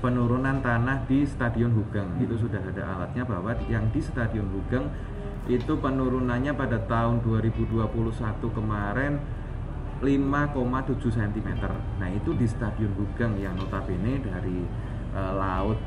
penurunan tanah di Stadion Hugeng itu sudah ada alatnya bahwa yang di Stadion Hugeng itu penurunannya pada tahun 2021 kemarin 5,7 cm. Nah itu di Stadion Hugeng yang notabene dari uh, laut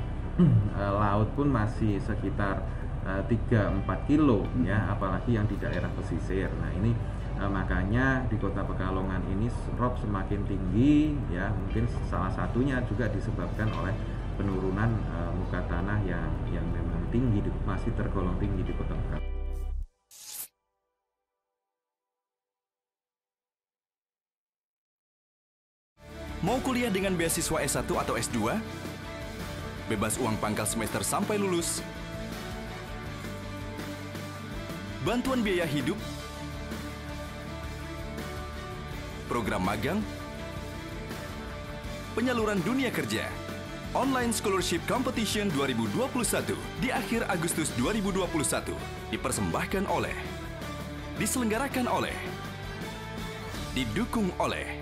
uh, laut pun masih sekitar uh, 3-4 kilo ya, apalagi yang di daerah pesisir. Nah ini uh, makanya di Kota Pekalongan ini rob semakin tinggi ya, mungkin salah satunya juga disebabkan oleh penurunan uh, muka tanah yang yang memang tinggi masih tergolong tinggi di Kota Pekalongan. Mau kuliah dengan beasiswa S1 atau S2? Bebas uang pangkal semester sampai lulus? Bantuan biaya hidup? Program magang? Penyaluran dunia kerja? Online Scholarship Competition 2021 di akhir Agustus 2021 dipersembahkan oleh diselenggarakan oleh didukung oleh